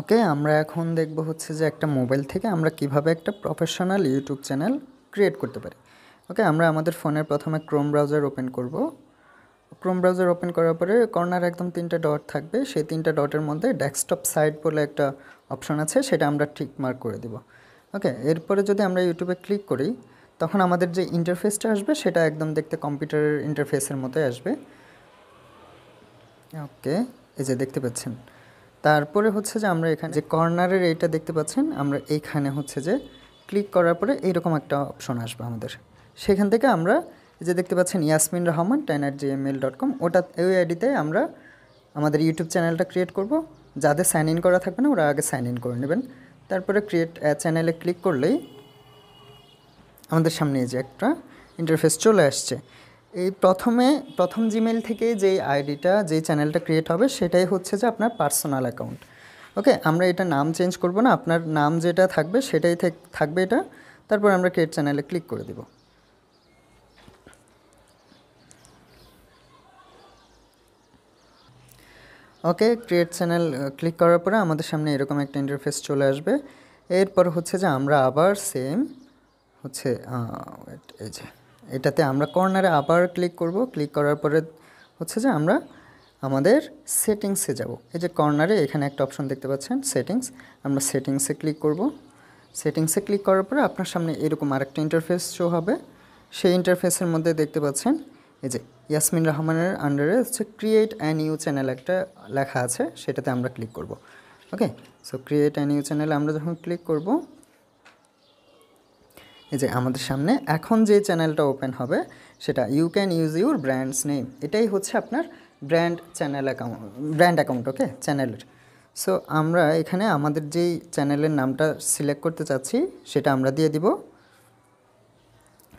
ওকে, আমরা এখন দেখব হচ্ছে যে একটা মোবাইল থেকে আমরা কীভাবে একটা প্রফেশনাল ইউটিউব চ্যানেল ক্রিয়েট করতে পারি। ওকে, আমরা আমাদের ফোনের প্রথমে ক্রোম ব্রাউজার ওপেন করব। ক্রোম ব্রাউজার ওপেন করার পরে কর্নার একদম তিনটা ডট থাকবে। সেই তিনটা ডটের মধ্যে ডেস্কটপ সাইট বলে একটা অপশন আছে, সেটা আমরা ঠিক মার্ক করে দিব। ওকে, এরপরে যদি আমরা ইউটিউবে ক্লিক করি, তখন আমাদের যে ইন্টারফেসটা আসবে, সেটা একদম দেখতে কম্পিউটারের ইন্টারফেসের মতোই আসবে। ওকে, এই যে দেখতে পাচ্ছেন। তারপরে হচ্ছে যে আমরা এখানে যে কর্নারের এইটা দেখতে পাচ্ছেন, আমরা এইখানে হচ্ছে যে ক্লিক করার পরে এইরকম একটা অপশন আসবে আমাদের। সেখান থেকে আমরা যে দেখতে পাচ্ছেন Yasmin Rahman ten at gmail dot com, ওটা ওই আইডিতে আমরা আমাদের ইউটিউব চ্যানেলটা ক্রিয়েট করব। যাদের সাইন ইন করা থাকবে না, ওরা আগে সাইন ইন করে নেবেন। তারপরে ক্রিয়েট চ্যানেলে ক্লিক করলেই আমাদের সামনে যে একটা ইন্টারফেস চলে আসছে। এই প্রথমে, প্রথম জিমেল থেকে যেই আইডিটা, যেই চ্যানেলটা ক্রিয়েট হবে, সেটাই হচ্ছে যে আপনার পার্সোনাল অ্যাকাউন্ট ওকে আমরা এটা নাম চেঞ্জ করব না, আপনার নাম যেটা থাকবে, সেটাই থাকবে এটা। তারপর আমরা ক্রিয়েট চ্যানেলে ক্লিক করে দেব। ওকে ক্রিয়েট চ্যানেল ক্লিক করার পরে আমাদের সামনে এরকম একটা ইন্টারফেস চলে আসবে। এরপর হচ্ছে যে আমরা আবার সেম হচ্ছে এই যে। এটাতে আমরা কর্নারে আবার ক্লিক করব। ক্লিক করার পরে হচ্ছে যে আমরা আমাদের সেটিংসে যাব। এই যে কর্নারে এখানে একটা অপশন দেখতে পাচ্ছেন, সেটিংস। আমরা সেটিংসে ক্লিক করব। সেটিংসে ক্লিক করার পরে আপনার সামনে এরকম আরেকটা ইন্টারফেস শো হবে। সেই ইন্টারফেসের মধ্যে দেখতে পাচ্ছেন, এই যে ইয়াসমিন রহমানের আন্ডারে হচ্ছে ক্রিয়েট অ্যান ইউ চ্যানেল একটা লেখা আছে, সেটাতে আমরা ক্লিক করব। Okay so create a new চ্যানেলে আমরা যখন ক্লিক করব এই যে আমাদের সামনে, এখন যে চ্যানেলটা ওপেন হবে, সেটা you can use your brands name এটাই হচ্ছে আপনার brand channel account brand account okay চ্যানেলের সো আমরা এখানে আমাদের যেই চ্যানেলের নামটা সিলেক্ট করতে চাচ্ছি, সেটা আমরা দিয়ে দিব।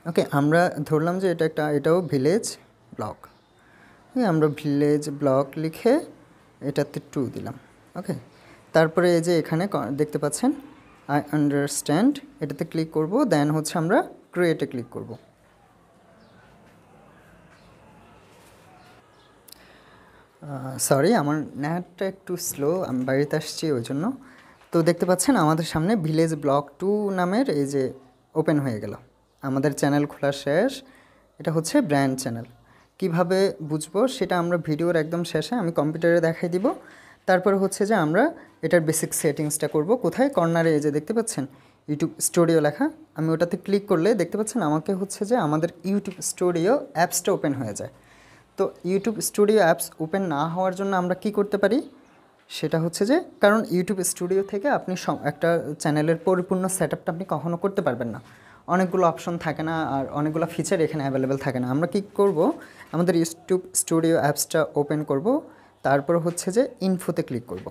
ওকে আমরা ধরলাম যে এটা একটা, এটাও ভিলেজ ব্লক আমরা ভিলেজ ব্লক লিখে এটাতে টু দিলাম ওকে তারপরে এই যে এখানে দেখতে পাচ্ছেন আই আন্ডারস্ট্যান্ড এটাতে ক্লিক করব দেন হচ্ছে আমরা ক্রিয়েটে ক্লিক করব। সরি আমার নেটটা একটু স্লো আমি বাড়িতে আসছি ওই জন্য। তো দেখতে পাচ্ছেন, আমাদের সামনে ভিলেজ ব্লক টু নামের এই যে ওপেন হয়ে গেল। আমাদের চ্যানেল খোলা শেষ। এটা হচ্ছে ব্র্যান্ড চ্যানেল কীভাবে বুঝব, সেটা আমরা ভিডিওর একদম শেষে আমি কম্পিউটারে দেখাই দিব। তারপরে হচ্ছে যে আমরা এটার বেসিক সেটিংসটা করব। কোথায়? কর্নারে এই যে দেখতে পাচ্ছেন? ইউটিউব স্টুডিও লেখা। আমি ওটাতে ক্লিক করলে দেখতে পাচ্ছেন আমাকে হচ্ছে যে আমাদের ইউটিউব স্টুডিও অ্যাপসটা ওপেন হয়ে যায়। তো ইউটিউব স্টুডিও অ্যাপস ওপেন না হওয়ার জন্য আমরা কি করতে পারি? সেটা হচ্ছে যে, কারণ ইউটিউব স্টুডিও থেকে আপনি একটা চ্যানেলের পরিপূর্ণ সেট আপটা আপনি কখনো করতে পারবেন না। অনেকগুলো অপশন থাকে না আর অনেকগুলো ফিচার এখানে অ্যাভেলেবেল থাকে না। আমরা কি করব? আমাদের ইউটিউব স্টুডিও অ্যাপসটা ওপেন করব। তারপর হচ্ছে যে ইনফোতে ক্লিক করব।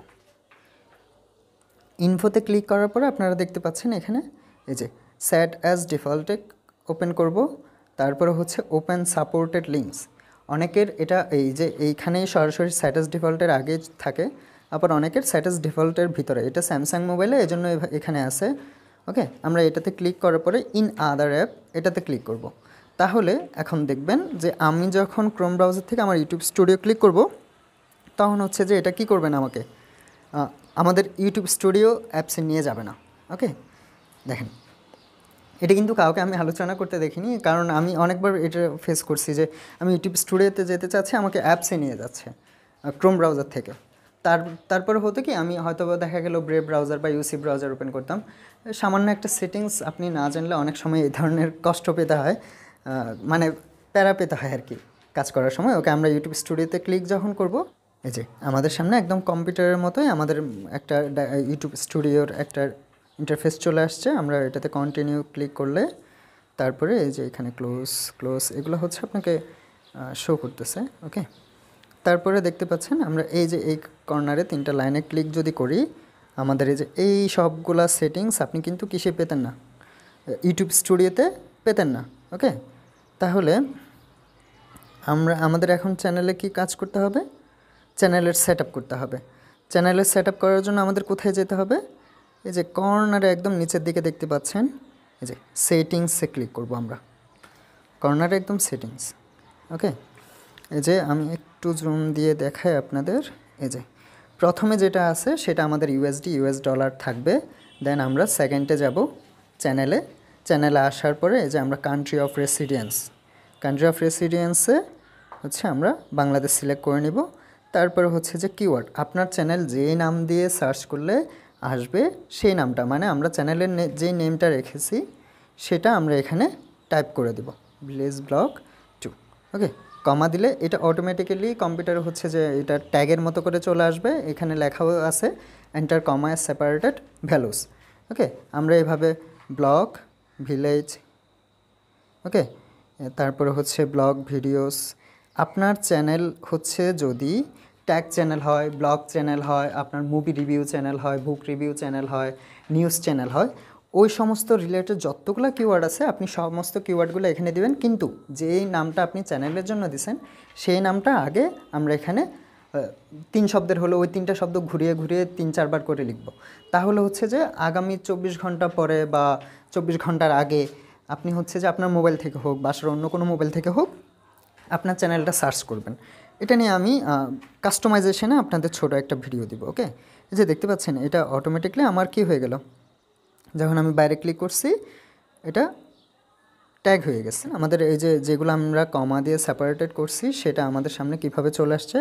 ইনফোতে ক্লিক করার পরে আপনারা দেখতে পাচ্ছেন এখানে এই যে স্যাট অ্যাজ ডিফল্টে ওপেন করব, তারপরে হচ্ছে ওপেন সাপোর্টেড লিঙ্কস অনেকের এটা এই যে এইখানেই সরাসরি স্যাটাস ডিফল্টের আগে থাকে, আবার অনেকের স্যাটাস ডিফল্টের ভিতরে। এটা স্যামসাং মোবাইলে এই জন্য এখানে আছে। ওকে? আমরা এটাতে ক্লিক করার পরে ইন আদার অ্যাপ এটাতে ক্লিক করব। তাহলে এখন দেখবেন যে আমি যখন ক্রোম ব্রাউজার থেকে আমার ইউটিউব স্টুডিও ক্লিক করব তখন হচ্ছে যে এটা কি করবেন আমাকে? আমাদের ইউটিউব স্টুডিও অ্যাপসে নিয়ে যাবে না, ওকে? দেখেন, এটা কিন্তু কাউকে আমি আলোচনা করতে দেখিনি, কারণ আমি অনেকবার এটা ফেস করছি যে আমি ইউটিউব স্টুডিওতে যেতে চাচ্ছি, আমাকে অ্যাপসে নিয়ে যাচ্ছে ক্রোম ব্রাউজার থেকে। তার, তারপরে হতো কি, আমি হয়তো দেখা গেল ব্রেভ ব্রাউজার বা ইউসি ব্রাউজার ওপেন করতাম। সামান্য একটা সেটিংস আপনি না জানলে অনেক সময় এই ধরনের কষ্ট পেতে হয় মানে প্যারা পেতে হয় আর কি, কাজ করার সময়। ওকে, আমরা ইউটিউব স্টুডিওতে ক্লিক যখন করব এই যে, আমাদের সামনে একদম কম্পিউটারের মতোই আমাদের একটা ইউটিউব স্টুডিওর একটা ইন্টারফেস চলে আসছে। আমরা এটাতে কন্টিনিউ ক্লিক করলে তারপরে এই যে এখানে ক্লোজ ক্লোজ এগুলো হচ্ছে আপনাকে শো করতেছে ওকে তারপরে দেখতে পাচ্ছেন আমরা এই যে এই কর্নারে তিনটা লাইনে ক্লিক যদি করি, আমাদের এই যে এই সবগুলা সেটিংস আপনি কিন্তু কিসে পেতেন না? ইউটিউব স্টুডিওতে পেতেন না ওকে তাহলে আমরা, আমাদের এখন চ্যানেলে কি কাজ করতে হবে? চ্যানেলের সেট করতে হবে। চ্যানেলের সেট করার জন্য আমাদের কোথায় যেতে হবে? এই যে কর্নারে একদম নিচের দিকে দেখতে পাচ্ছেন। এই যে সেটিংসে ক্লিক করব আমরা। কর্নারে একদম সেটিংস ওকে এই যে আমি একটু জুম দিয়ে দেখাই আপনাদের। এই যে প্রথমে যেটা আছে সেটা আমাদের ইউএসডি ইউএস ডলার থাকবে। দেন আমরা সেকেন্ডে যাব চ্যানেলে চ্যানেলে আসার পরে এই যে আমরা country of residence country of রেসিডেন্সে হচ্ছে আমরা বাংলাদেশ সিলেক্ট করে নিব। তারপরে হচ্ছে যে কিওয়ার্ড আপনার চ্যানেল যেই নাম দিয়ে সার্চ করলে আসবে সেই নামটা মানে আমরা চ্যানেলের যেই নেমটা রেখেছি সেটা আমরা এখানে টাইপ করে দেব village block two okay comma দিলে এটা অটোমেটিক্যালি কম্পিউটার হচ্ছে যে এটা ট্যাগের মতো করে চলে আসবে, এখানে লেখাও আছে enter comma separated values okay আমরা এভাবে ব্লগ ভিলেজ ওকে তারপরে হচ্ছে ব্লগ ভিডিওস আপনার চ্যানেল হচ্ছে যদি ট্যাগ চ্যানেল হয় ব্লগ চ্যানেল হয়, আপনার মুভি রিভিউ চ্যানেল হয় বুক রিভিউ চ্যানেল হয় নিউজ চ্যানেল হয়, ওই সমস্ত রিলেটেড যতগুলো কিওয়ার্ড আছে, আপনি সমস্ত কিওয়ার্ডগুলো এখানে দিবেন। কিন্তু যেই নামটা আপনি চ্যানেলের জন্য দিছেন, সেই নামটা আগে আমরা এখানে তিন শব্দের হলো ওই তিনটা শব্দ ঘুরিয়ে ঘুরিয়ে তিন চারবার করে লিখব। তাহলে হচ্ছে যে আগামী চব্বিশ ঘণ্টা পরে বা চব্বিশ ঘণ্টার আগে, আপনি হচ্ছে যে আপনার মোবাইল থেকে হোক বাসার অন্য কোনো মোবাইল থেকে হোক আপনার চ্যানেলটা সার্চ করবেন। এটা নিয়ে আমি কাস্টমাইজেশনে আপনাদের ছোট একটা ভিডিও দিব, ওকে? যে দেখতে পাচ্ছেন, এটা অটোমেটিকলি আমার কি হয়ে গেল? যখন আমি বাইরে ক্লিক করছি, এটা ট্যাগ হয়ে গেছে। আমাদের এই যে যেগুলো আমরা কমা দিয়ে সেপারেটেড করছি, সেটা আমাদের সামনে কীভাবে চলে আসছে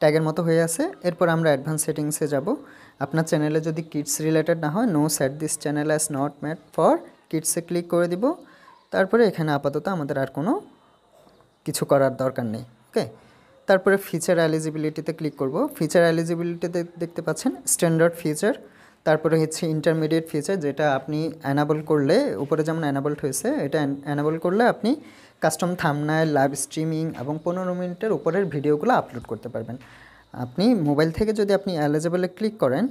ট্যাগের মতো হয়ে আছে। এরপর আমরা অ্যাডভান্স সেটিংসে যাব। আপনার চ্যানেলে যদি কিডস রিলেটেড না হয় no set this channel as not made for কিডসে click করে দিব। তারপরে এখানে আপাতত আমাদের আর কোনো কিছু করার দরকার নেই ওকে তারপরে ফিচার এলিজিবিলিটিতে ক্লিক করব। ফিচার এলিজিবিলিটিতে দেখতে পাচ্ছেন স্ট্যান্ডার্ড ফিচার তারপরে হচ্ছে ইন্টারমিডিয়েট ফিচার যেটা আপনি অ্যানাবল করলে, উপরে যেমন অ্যানাবলড হয়েছে, এটা অ্যানাবল করলে আপনি কাস্টম থামনায় লাইভ স্ট্রিমিং এবং পনেরো মিনিটের উপরের ভিডিওগুলো আপলোড করতে পারবেন। আপনি মোবাইল থেকে যদি আপনি এলিজিবলে ক্লিক করেন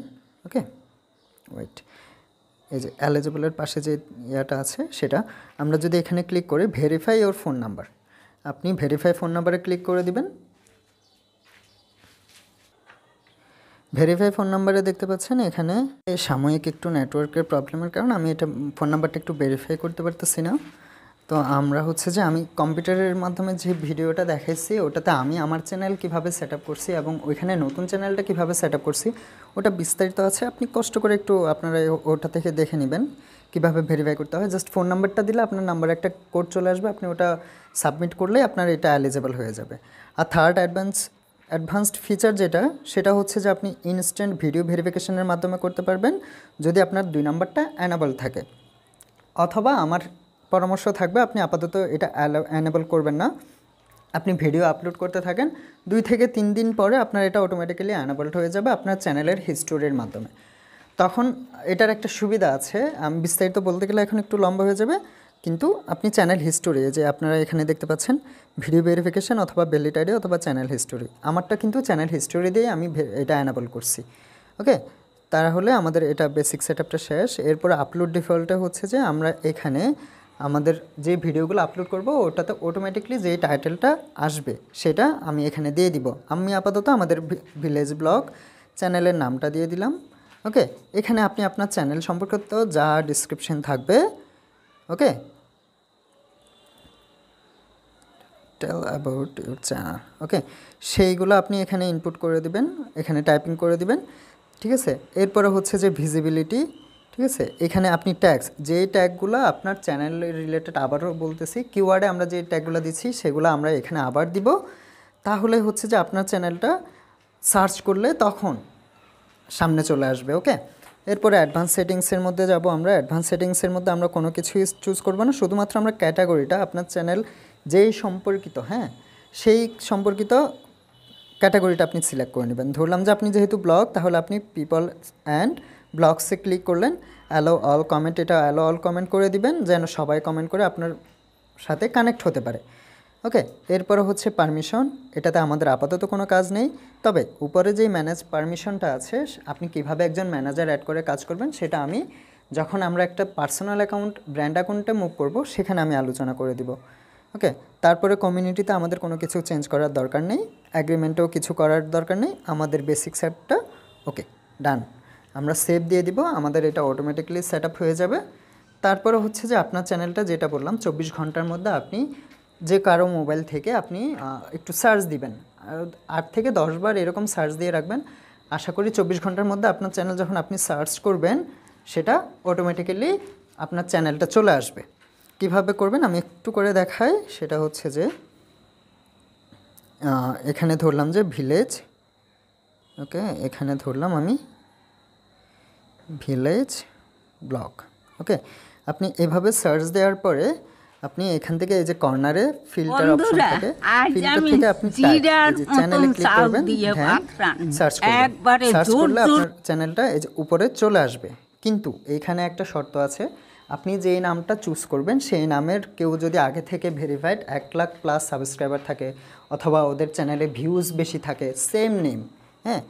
ওকে ওয়েট এই যে এলিজিবলের পাশে যে ইয়াটা আছে, সেটা, আমরা যদি এখানে ক্লিক করি ভেরিফাই ওর ফোন নাম্বার আপনি ভেরিফাই ফোন নাম্বারে ক্লিক করে দিবেন। ভেরিফাই ফোন নাম্বারে দেখতে পাচ্ছেন এখানে সাময়িক একটু নেটওয়ার্কের প্রবলেমের কারণে আমি এটা ফোন নাম্বারটা একটু ভেরিফাই করতে পারতেছি না। তো আমরা হচ্ছে যে আমি কম্পিউটারের মাধ্যমে যে ভিডিওটা দেখাইছি, ওটাতে আমি আমার চ্যানেল কীভাবে সেট করছি এবং ওইখানে নতুন চ্যানেলটা কীভাবে সেট করছি, ওটা বিস্তারিত আছে, আপনি কষ্ট করে একটু আপনারা ওটা থেকে দেখে নেবেন। কীভাবে ভেরিফাই করতে হয় জাস্ট ফোন নাম্বারটা দিলে আপনার নাম্বারে একটা কোড চলে আসবে, আপনি ওটা সাবমিট করলেই আপনার এটা এলিজেবল হয়ে যাবে। আর থার্ড অ্যাডভান্স অ্যাডভান্সড ফিচার যেটা, সেটা হচ্ছে যে আপনি ইনস্ট্যান্ট ভিডিও ভেরিফিকেশনের মাধ্যমে করতে পারবেন, যদি আপনার দুই নাম্বারটা অ্যানাবল থাকে। অথবা আমার পরামর্শ থাকবে, আপনি আপাতত এটা অ্যানেবল করবেন না। আপনি ভিডিও আপলোড করতে থাকেন, দুই থেকে তিন দিন পরে আপনার এটা অটোমেটিক্যালি অ্যানাবলড হয়ে যাবে আপনার চ্যানেলের হিস্টোরির মাধ্যমে। তখন এটার একটা সুবিধা আছে। আমি, বিস্তারিত বলতে গেলে এখন একটু লম্বা হয়ে যাবে। কিন্তু আপনি চ্যানেল হিস্টোরি যে আপনারা এখানে দেখতে পাচ্ছেন ভিডিও ভেরিফিকেশান অথবা বেলিট আইডি অথবা চ্যানেল হিস্টোরি আমারটা কিন্তু চ্যানেল হিস্টোরি দিয়ে আমি এটা অ্যানাবল করছি। ওকে তাহলে আমাদের এটা বেসিক সেট আপটা শেষ। এরপর আপলোড ডিফল্টে হচ্ছে যে আমরা এখানে আমাদের যে ভিডিওগুলো আপলোড করব, ওটাতে অটোমেটিকলি যেই টাইটেলটা আসবে, সেটা আমি এখানে দিয়ে দিব। আমি আপাতত আমাদের ভিলেজ ব্লগ চ্যানেলের নামটা দিয়ে দিলাম। ওকে এখানে আপনি আপনার চ্যানেল সম্পর্কিত যা ডিসক্রিপশন থাকবে okay tell about your channel okay সেইগুলো আপনি এখানে ইনপুট করে দিবেন, এখানে টাইপিং করে দিবেন, ঠিক আছে? এরপরে হচ্ছে যে ভিজিবিলিটি ঠিক আছে? এখানে আপনি ট্যাগস যে ট্যাগগুলো আপনার চ্যানেল রিলেটেড আবারও বলতেছি কিওয়ার্ডে আমরা যে ট্যাগগুলো দিচ্ছি, সেগুলো আমরা এখানে আবার দিব। তাহলে হচ্ছে যে আপনার চ্যানেলটা সার্চ করলে তখন সামনে চলে আসবে ওকে এরপরে অ্যাডভান্স সেটিংসের মধ্যে যাব আমরা। অ্যাডভান্স সেটিংসের মধ্যে আমরা কোনো কিছুই চুজ করব না। শুধুমাত্র আমরা ক্যাটাগরিটা আপনার চ্যানেল যেই সম্পর্কিত হ্যাঁ? সেই সম্পর্কিত ক্যাটাগরিটা আপনি সিলেক্ট করে নেবেন। ধরলাম যে আপনি যেহেতু ব্লগ তাহলে আপনি পিপল অ্যান্ড ব্লগসে ক্লিক করলেন। অ্যালো অল কমেন্ট এটা অ্যালো অল কমেন্ট করে দিবেন, যেন সবাই কমেন্ট করে আপনার সাথে কানেক্ট হতে পারে। ওকে এরপরে হচ্ছে পারমিশন এটাতে আমাদের আপাতত কোনো কাজ নেই। তবে উপরে যেই ম্যানেজ পারমিশনটা আছে, আপনি কীভাবে একজন ম্যানেজার অ্যাড করে কাজ করবেন, সেটা আমি যখন আমরা একটা পার্সোনাল অ্যাকাউন্ট ব্র্যান্ড অ্যাকাউন্টে মুভ করব, সেখানে আমি আলোচনা করে দিব। ওকে তারপরে কমিউনিটিতে আমাদের কোনো কিছু চেঞ্জ করার দরকার নেই। অ্যাগ্রিমেন্টেও কিছু করার দরকার নেই। আমাদের বেসিক সেটটা ওকে ডান আমরা সেভ দিয়ে দিব, আমাদের এটা অটোমেটিক্যালি সেট হয়ে যাবে। তারপরে হচ্ছে যে আপনার চ্যানেলটা যেটা বললাম, চব্বিশ ঘণ্টার মধ্যে আপনি যে কারও মোবাইল থেকে আপনি একটু সার্চ দিবেন। আট থেকে দশবার এরকম সার্চ দিয়ে রাখবেন। আশা করি চব্বিশ ঘণ্টার মধ্যে আপনার চ্যানেল যখন আপনি সার্চ করবেন, সেটা অটোমেটিক্যালি আপনার চ্যানেলটা চলে আসবে। কীভাবে করবেন আমি একটু করে দেখাই। সেটা হচ্ছে যে এখানে ধরলাম যে ভিলেজ ওকে, এখানে ধরলাম আমি ভিলেজ ব্লক ওকে, আপনি এভাবে সার্চ দেওয়ার পরে আপনি এখান থেকে এই যে কর্নারে ফিল্টার অপশন থাকে ফিল্টার থেকে আপনি জিরার চ্যানেলে ক্লিক করবেন ধ্যান সার্চ করবেন। একবারে সার্চ করলে আপনার চ্যানেলটা এই যে উপরে চলে আসবে। কিন্তু এইখানে একটা শর্ত আছে আপনি যেই নামটা চুজ করবেন সেই নামের কেউ যদি আগে থেকে ভেরিফাইড এক লাখ প্লাস সাবস্ক্রাইবার থাকে অথবা ওদের চ্যানেলে ভিউজ বেশি থাকে সেম নেম হ্যাঁ?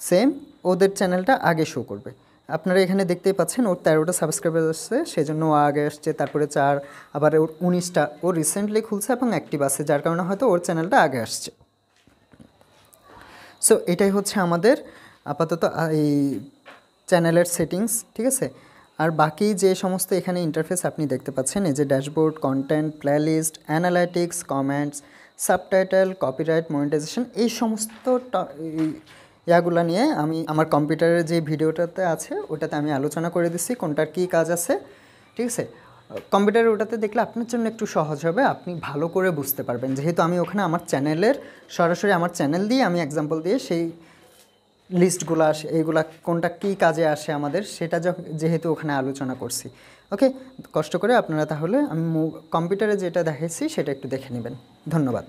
সেম ওদের চ্যানেলটা আগে শো করবে। আপনারা এখানে দেখতেই পাচ্ছেন ওর তেরোটা সাবস্ক্রাইবার আসছে সেজন্য ও আগে আসছে, তারপরে চার, আবার ওর উনিশটা। ও রিসেন্টলি খুলছে এবং অ্যাক্টিভ আছে, যার কারণে হয়তো ওর চ্যানেলটা আগে আসছে। সো এটাই হচ্ছে আমাদের আপাতত এই চ্যানেলের সেটিংস ঠিক আছে? আর বাকি যে সমস্ত এখানে ইন্টারফেস আপনি দেখতে পাচ্ছেন, এই যে dashboard content playlist analytics comments subtitle copyright monetization এই সমস্ত ইয়াগুলো নিয়ে আমি আমার কম্পিউটারের যে ভিডিওটাতে আছে, ওটাতে আমি আলোচনা করে দিচ্ছি কোনটার কী কাজ আছে, ঠিক আছে? কম্পিউটারে ওটাতে দেখলে আপনার জন্য একটু সহজ হবে, আপনি ভালো করে বুঝতে পারবেন। যেহেতু আমি ওখানে আমার চ্যানেলের, সরাসরি আমার চ্যানেল দিয়ে আমি এক্সাম্পল দিয়ে সেই লিস্টগুলো আসে, এইগুলা কোনটা কী কাজে আসে আমাদের, সেটা যেহেতু ওখানে আলোচনা করছি। ওকে কষ্ট করে আপনারা তাহলে আমি কম্পিউটারে যেটা দেখেছি সেটা একটু দেখে নেবেন। ধন্যবাদ।